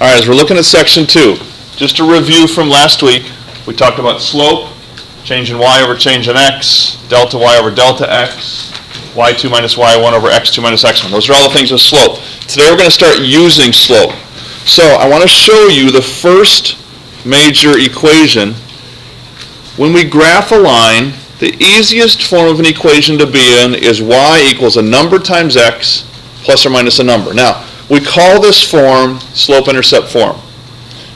All right, as we're looking at section two, just a review from last week, we talked about slope, change in y over change in x, delta y over delta x, y2 minus y1 over x2 minus x1. Those are all the things with slope. Today we're going to start using slope. So I want to show you the first major equation. When we graph a line, the easiest form of an equation to be in is y equals a number times x plus or minus a number. Now, we call this form slope-intercept form.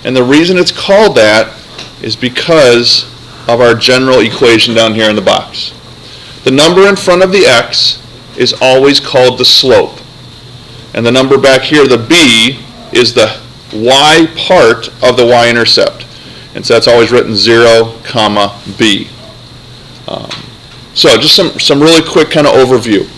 And the reason it's called that is because of our general equation down here in the box. The number in front of the x is always called the slope. And the number back here, the b, is the y part of the y-intercept. And so that's always written 0, comma, b. Um, so just some, some really quick kind of overview.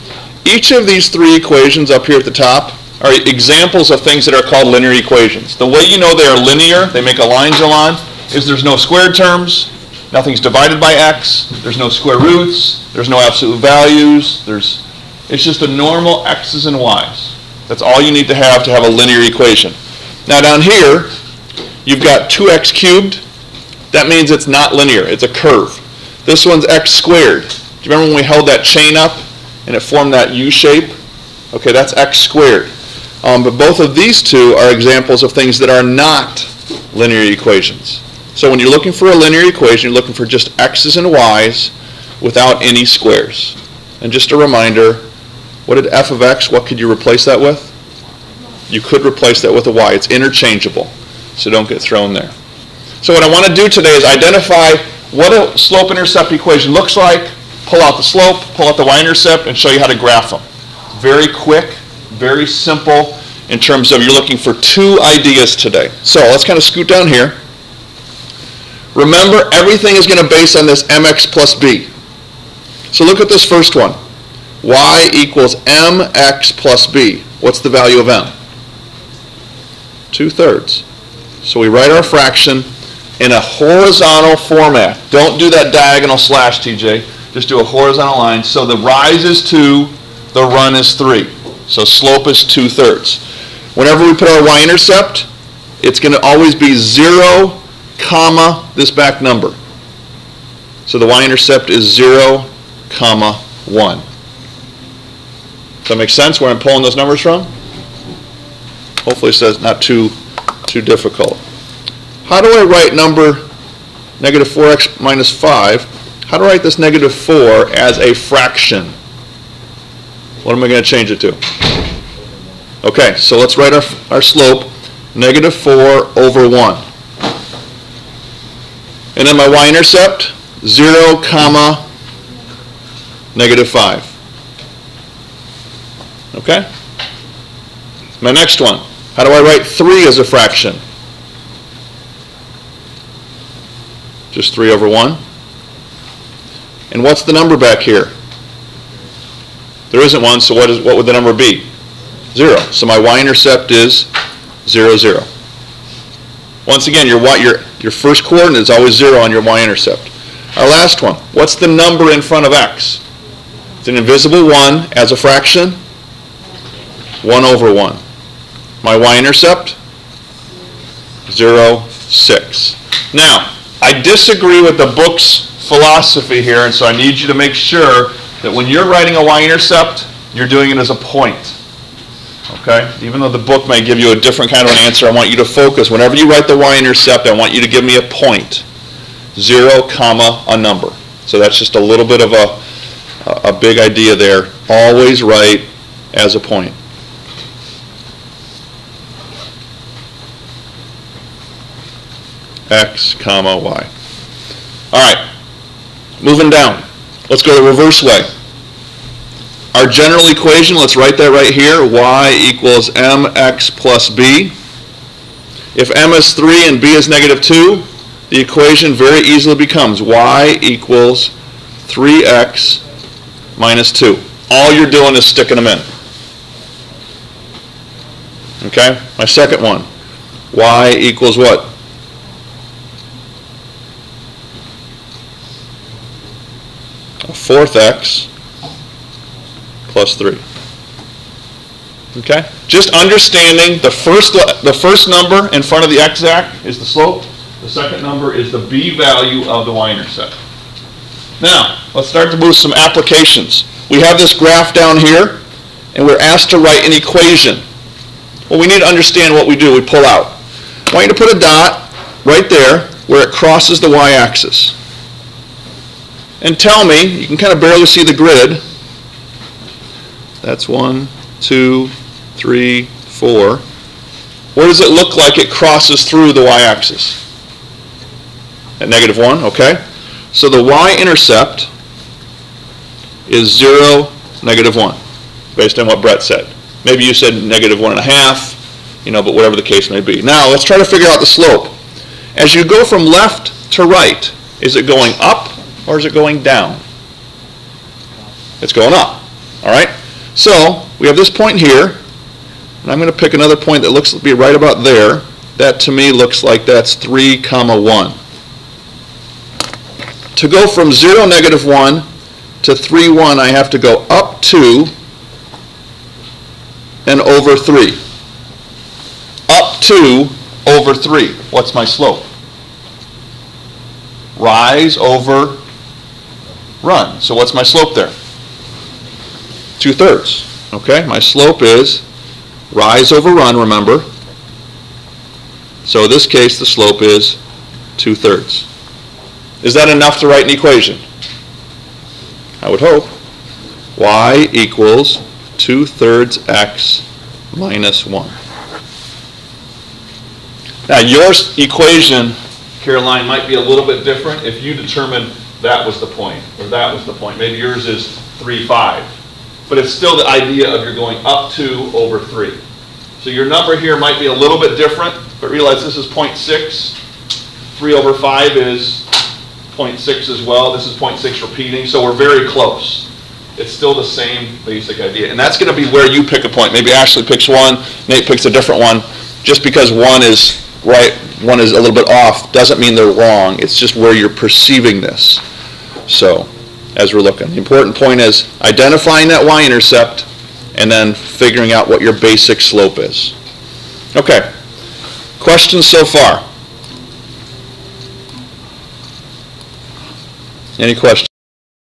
Each of these three equations up here at the top are examples of things that are called linear equations. The way you know they are linear, they make a line, Jolan, is there's no squared terms, nothing's divided by x, there's no square roots, there's no absolute values, there's, it's just a normal x's and y's. That's all you need to have to have a linear equation. Now down here, you've got 2x cubed. That means it's not linear, it's a curve. This one's x squared. Do you remember when we held that chain up and it formed that U shape? Okay, that's x squared. Um, but both of these two are examples of things that are not linear equations. So when you're looking for a linear equation, you're looking for just x's and y's without any squares. And just a reminder, what did f of x, what could you replace that with? You could replace that with a y. It's interchangeable, so don't get thrown there. So what I want to do today is identify what a slope-intercept equation looks like, pull out the slope, pull out the y-intercept, and show you how to graph them. Very quick, very simple in terms of you're looking for two ideas today. So let's kind of scoot down here. Remember, everything is going to base on this mx plus b. So look at this first one. y equals mx plus b. What's the value of m? Two-thirds. So we write our fraction in a horizontal format. Don't do that diagonal slash, TJ. Just do a horizontal line. So the rise is 2, the run is 3. So slope is two-thirds. Whenever we put our y-intercept, it's going to always be 0, comma, this back number. So the y-intercept is 0, comma, 1. Does that make sense where I'm pulling those numbers from? Hopefully it's not too, too difficult. How do I write number negative 4x minus 5? How do I write this negative 4 as a fraction? What am I going to change it to? Okay, so let's write our, our slope, negative 4 over 1. And then my y-intercept, 0, comma, negative 5. Okay? My next one, how do I write 3 as a fraction? Just 3 over 1. And what's the number back here? There isn't one, so what, is, what would the number be? Zero. So my y-intercept is zero, zero. Once again, your, y, your, your first coordinate is always zero on your y-intercept. Our last one, what's the number in front of x? It's an invisible 1 as a fraction. 1 over 1. My y-intercept? zero, six. Now, I disagree with the book's philosophy here, and so I need you to make sure that when you're writing a y-intercept, you're doing it as a point. Okay? Even though the book may give you a different kind of an answer, I want you to focus. Whenever you write the y-intercept, I want you to give me a point. Zero, comma, a number. So that's just a little bit of a, a big idea there. Always write as a point. X, comma, Y. All right. Moving down. Let's go the reverse way. Our general equation, let's write that right here, y equals mx plus b. If m is 3 and b is negative 2, the equation very easily becomes y equals 3x minus 2. All you're doing is sticking them in. Okay? My second one, y equals what? A fourth x plus 3. Okay? Just understanding the first, the first number in front of the x-act is the slope, the second number is the b value of the y-intercept. Now, let's start to move some applications. We have this graph down here, and we're asked to write an equation. Well, we need to understand what we do. We pull out. I want you to put a dot right there where it crosses the y-axis. And tell me, you can kind of barely see the grid. That's one, two, three, four. Where does it look like it crosses through the y-axis? At negative one, okay? So the y-intercept is zero, negative one, based on what Brett said. Maybe you said negative one and a half, you know, but whatever the case may be. Now, let's try to figure out the slope. As you go from left to right, is it going up or is it going down? It's going up, all right? So, we have this point here, and I'm going to pick another point that looks to be right about there. That to me looks like that's 3 comma 1. To go from 0, negative 1 to 3, 1, I have to go up 2 and over 3. Up 2 over 3. What's my slope? Rise over run. So what's my slope there? Two-thirds. Okay, my slope is rise over run, remember. So in this case, the slope is two-thirds. Is that enough to write an equation? I would hope. y equals two-thirds x minus 1. Now, your equation, Caroline, might be a little bit different if you determine that was the point, or that was the point. Maybe yours is 3, 5. But it's still the idea of you're going up 2 over 3. So your number here might be a little bit different, but realize this is 0.6. 3 over 5 is 0.6 as well. This is 0.6 repeating, so we're very close. It's still the same basic idea. And that's going to be where you pick a point. Maybe Ashley picks one, Nate picks a different one. Just because one is right, one is a little bit off, doesn't mean they're wrong. It's just where you're perceiving this. So, as we're looking, the important point is identifying that y-intercept and then figuring out what your basic slope is. Okay. Questions so far? Any questions?